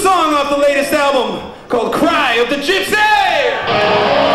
song off the latest album called Cry of the Gypsy!